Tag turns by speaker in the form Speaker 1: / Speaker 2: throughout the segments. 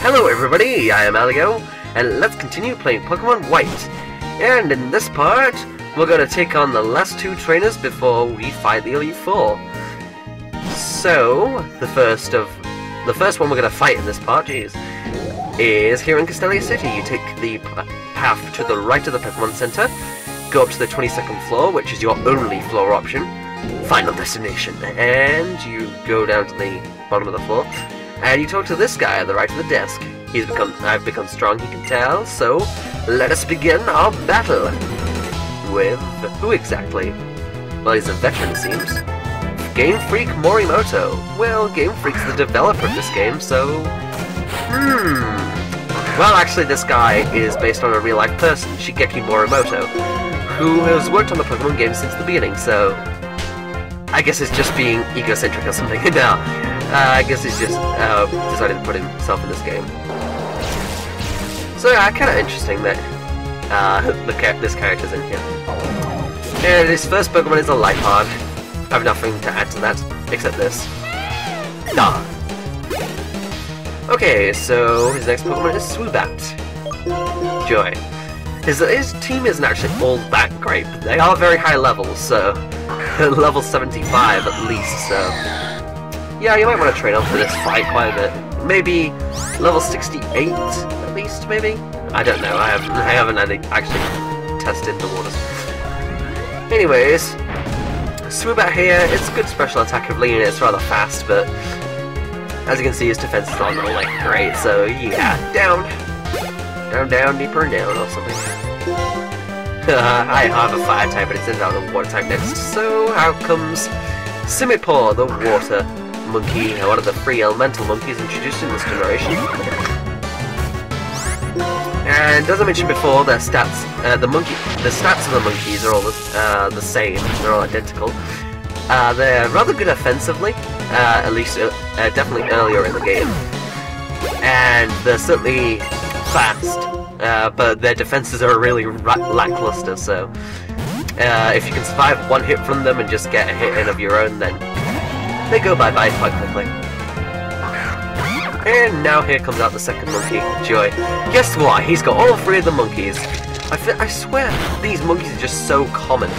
Speaker 1: Hello everybody, I am Elliyo, and let's continue playing Pokemon White. And in this part, we're to take on the last two trainers before we fight the Elite Four. So, the first of the first one we're to fight in this part, geez, is here in Castelia City. You take the path to the right of the Pokemon Center, go up to the 22nd floor, which is your only floor option, final destination, and you go down to the bottom of the floor, and you talk to this guy at the right of the desk. He's become I've become strong, he can tell, so let us begin our battle. With who exactly? Well, he's a veteran, it seems. Game Freak Morimoto. Well, Game Freak's the developer of this game, so... Hmm... Well, actually, this guy is based on a real-life person, Shigeki Morimoto, who has worked on the Pokemon game since the beginning, so... I guess it's just being egocentric or something. no, uh, I guess he's just uh, decided to put himself in this game. So yeah, kind of interesting that uh, the, this character's in here. And his first Pokemon is a Liepard. I have nothing to add to that, except this. Nah. Okay, so his next Pokemon is Swoobat. Joy. His, his team isn't actually all that great, they are very high level, so... level 75 at least, so... Yeah, you might want to train up for this fight quite a bit. Maybe level 68 at least, maybe? I don't know, I haven't, I haven't actually tested the waters. Anyways, Swoobat here, it's a good special attack of Lean, it's rather fast, but as you can see his defense is not like great, so yeah, down. Down, down, deeper down or something. I have a fire type, but it turns out a water type next, so out comes Simipour, the water monkey, one of the three elemental monkeys introduced in this generation. And as I mentioned before, their stats, uh, the monkey, the stats of the monkeys are all the, uh, the same. They're all identical. Uh, they're rather good offensively, uh, at least uh, definitely earlier in the game, and they're certainly fast. Uh, but their defenses are really lackluster. So if you can survive one hit from them and just get a hit in of your own, then they go bye bye quite quickly. And now here comes out the second monkey, Joy. Guess what? He's got all three of the monkeys. I, I swear, these monkeys are just so common.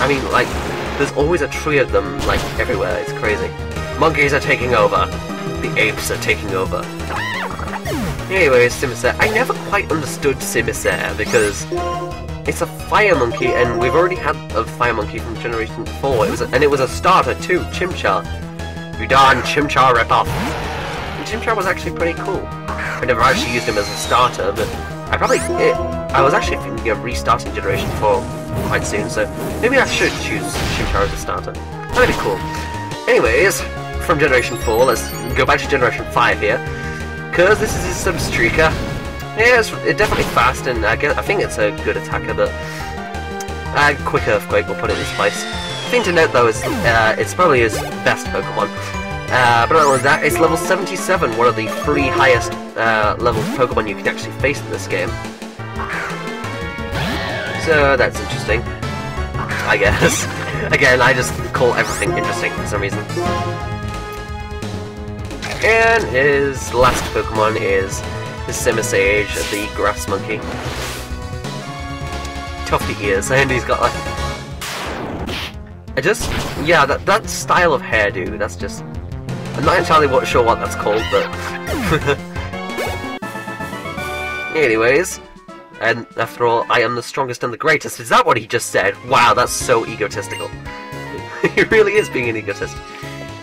Speaker 1: I mean, like, there's always a tree of them, like, everywhere. It's crazy. Monkeys are taking over. The apes are taking over. Anyways, Simisear. I never quite understood Simisear because it's a fire monkey, and we've already had a fire monkey from Generation 4. It was a, and it was a starter too, Chimchar. You darn Chimchar ripoff. And Chimchar was actually pretty cool. I never actually used him as a starter, but I probably it, I was actually thinking of restarting Generation 4 quite soon, so maybe I should choose Chimchar as a starter. That'd be cool. Anyways, from Generation 4, let's go back to Generation 5 here. Because this is his Substreaker. Yeah, it's, definitely fast, and I, guess, I think it's a good attacker, but... Uh, Quick Earthquake will put it in its place. Thing to note, though, is uh, it's probably his best Pokemon. Uh, but other than that, it's level 77, one of the three highest uh, level Pokemon you can actually face in this game. So that's interesting. I guess. Again, I just call everything interesting for some reason. And his last Pokemon is the Simisage, the Grass Monkey. Tufty ears, and he's got like... I just... Yeah, that, that style of hairdo, that's just... I'm not entirely sure what that's called, but... Anyways, and after all, I am the strongest and the greatest. Is that what he just said? Wow, that's so egotistical. he really is being an egotist.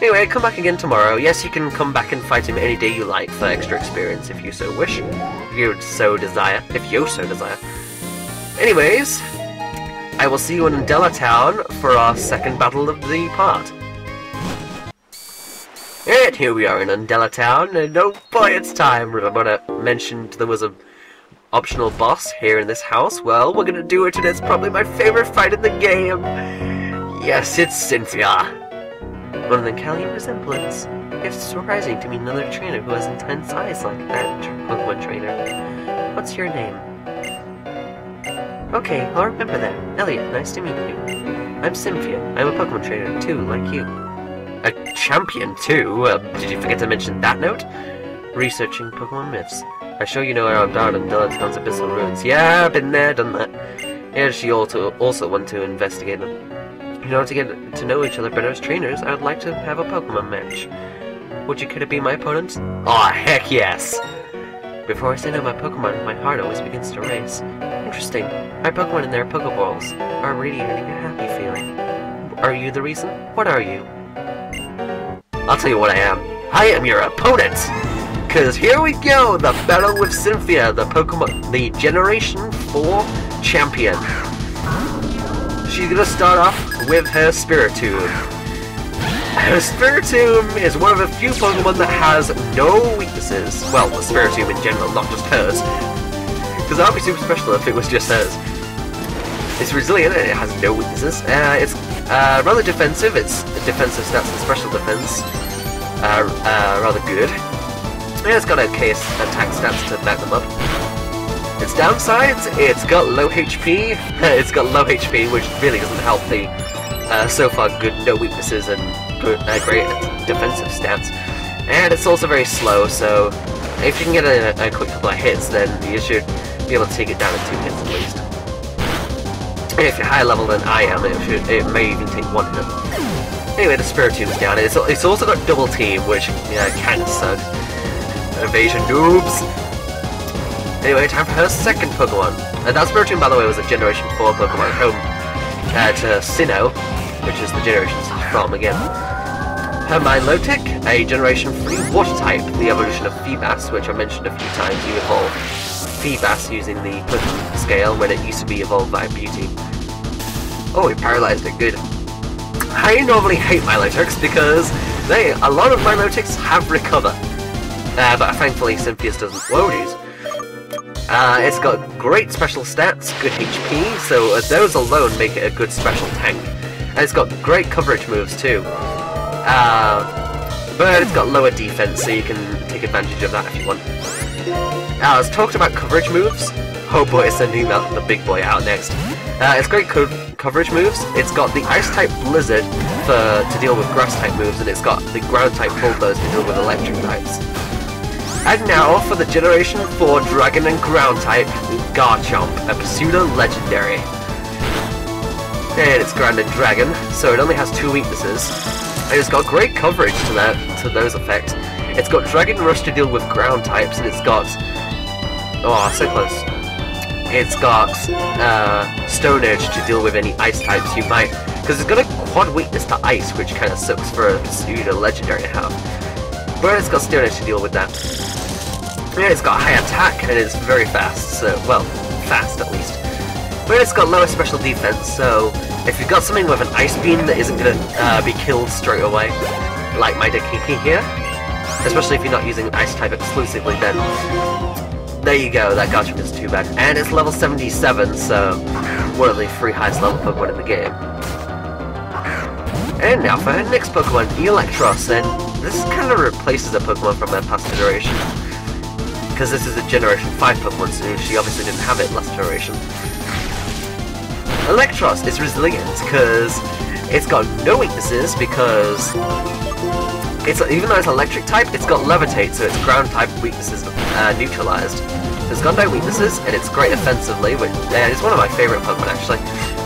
Speaker 1: Anyway, come back again tomorrow. Yes, you can come back and fight him any day you like for extra experience if you so wish. If you so desire. If you so desire. Anyways, I will see you in Undella Town for our second battle of the part. And here we are in Undella Town, and oh boy, it's time! Remember I mentioned there was a optional boss here in this house? Well, we're gonna do it, and it's probably my favorite fight in the game! Yes, it's Cynthia! One of the Calian resemblance. It's surprising to meet another trainer who has intense eyes like that Pokemon trainer. What's your name? Okay, I'll remember that. Elliot, nice to meet you. I'm Cynthia. I'm a Pokemon trainer, too, like you. A champion, too? Uh, did you forget to mention that note? researching Pokemon myths. I show you know around Down and Dilettante's Abyssal Ruins. Yeah, been there, done that. And she also also want to investigate them. In order to get to know each other better as trainers, I would like to have a Pokemon match. Would you care to be my opponent? Aw, oh, heck yes! Before I say no my Pokemon, my heart always begins to race. Interesting. My Pokemon and their Pokeballs are radiating a happy feeling. Are you the reason? What are you? I'll tell you what I am. I am your opponent! Cause here we go, the battle with Cynthia, the Pokemon, the Generation 4 champion. She's gonna start off with her Spiritomb. Her Spiritomb is one of the few Pokemon that has no weaknesses. Well, the Spiritomb in general, not just hers. Because that would be super special if it was just hers. It's resilient and it has no weaknesses. Uh, it's uh, rather defensive. Its defensive stats and special defense are uh, rather good. It's got okay attack stats to back them up. Its downsides, it's got low HP. it's got low HP, which really doesn't help the uh, so far good no weaknesses and good, uh, great defensive stats. And it's also very slow, so if you can get a, a quick couple of hits, then you should be able to take it down in two hits at least. if you're higher level than I am, it, should, it may even take one hit. Anyway, the Spiritomb's down. It's, it's also got Double Team, which yeah, kind of sucks. Invasion noobs! Anyway, time for her second Pokemon. Uh, that Spiritomb, by the way, was a Generation 4 Pokemon home uh, to Sinnoh, which is the generation from again. Her Milotic, a Generation 3 Water type, the evolution of Feebas, which I mentioned a few times, you evolve Feebas using the Pokemon scale when it used to be evolved by Beauty. Oh, we paralyzed it, good. I normally hate Milotics because they, a lot of Milotics have recover. Uh, but thankfully Cynthia's doesn't. Whoa, geez. Uh, it's got great special stats, good HP, so those alone make it a good special tank. And it's got great coverage moves too. Uh, but it's got lower defense, so you can take advantage of that if you want. Now, let's talk about coverage moves. Oh boy, it's sending that, the big boy out next. Uh, it's great co coverage moves. It's got the Ice-type Blizzard for to deal with Grass-type moves, and it's got the Ground-type Bulldoze to deal with Electric types. And now for the Generation 4 Dragon and Ground type, Garchomp, a pseudo legendary. And it's Ground and Dragon, so it only has two weaknesses. And it's got great coverage to that to those effects. It's got Dragon Rush to deal with ground types, and it's got Oh so close. It's got uh, Stone Edge to deal with any ice types you might because it's got a quad weakness to ice, which kinda sucks for a pseudo legendary to have. But it's got Stone Edge to deal with that. Yeah, it's got high attack and it's very fast, so, well, fast at least. But it's got lower special defense, so if you've got something with an Ice Beam that isn't gonna uh, be killed straight away, like my Daikenki here, especially if you're not using Ice type exclusively, then there you go, that Garchomp isn't too bad. And it's level 77, so one of the three highest level Pokemon in the game. And now for our next Pokemon, Eelektross, and this kind of replaces a Pokemon from their past generation because this is a Generation 5 Pokemon, so she obviously didn't have it last generation. Eelektross is resilient because it's got no weaknesses because it's even though it's electric type, it's got levitate, so its ground type weaknesses uh, neutralized. It's got no weaknesses, and it's great offensively, which, and it's one of my favorite Pokemon actually.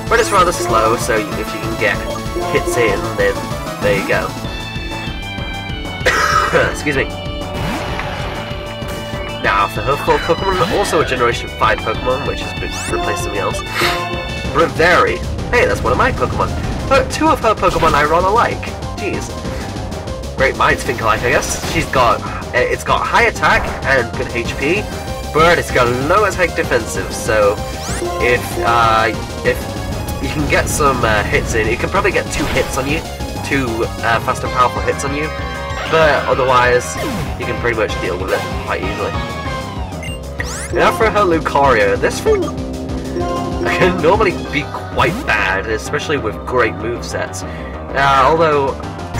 Speaker 1: But it's rather slow, so if you can get hits in, then there you go. Excuse me. Now, for her Pokemon, also a Generation 5 Pokemon, which has been replaced something else. Braviary. Hey, that's one of my Pokemon. But two of her Pokemon I rather like. Jeez. Great minds think alike, I guess. She's got, eh, it's got high attack and good HP, but it's got low attack defensive, so if, uh, if you can get some uh, hits in, you can probably get two hits on you, two uh, fast and powerful hits on you, but otherwise, you can pretty much deal with it quite easily. Now for her Lucario, this thing can normally be quite bad, especially with great movesets. Uh, although,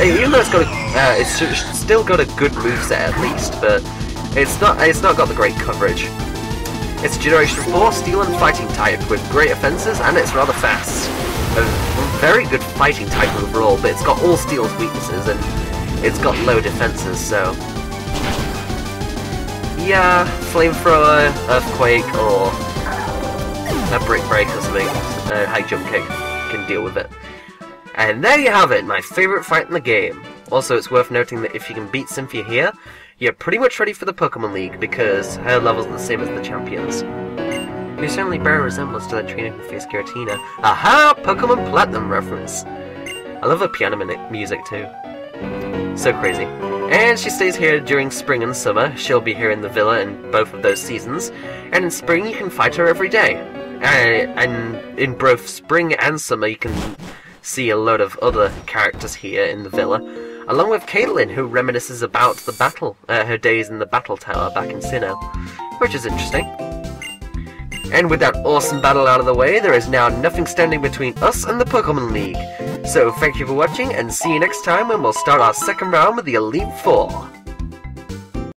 Speaker 1: even though it's got a, uh, it's still got a good moveset at least, but it's not it's not got the great coverage. It's Generation 4 Steel and Fighting type with great offenses and it's rather fast. A very good fighting type overall, but it's got all Steel's weaknesses and it's got low defenses, so yeah, flamethrower, earthquake, or a brick break or something. Uh, a high jump kick can deal with it. And there you have it, my favourite fight in the game. Also, it's worth noting that if you can beat Cynthia here, you're pretty much ready for the Pokemon League, because her level's the same as the champions. You certainly bear a resemblance to that trainer who faced Giratina. Aha! Pokemon Platinum reference! I love the piano music too. So crazy. And she stays here during spring and summer. She'll be here in the villa in both of those seasons. And in spring, you can fight her every day. And, and in both spring and summer, you can see a lot of other characters here in the villa, along with Caitlin, who reminisces about the battle, uh, her days in the battle tower back in Sinnoh, which is interesting. And with that awesome battle out of the way, there is now nothing standing between us and the Pokemon League. So thank you for watching, and see you next time when we'll start our second round with the Elite Four.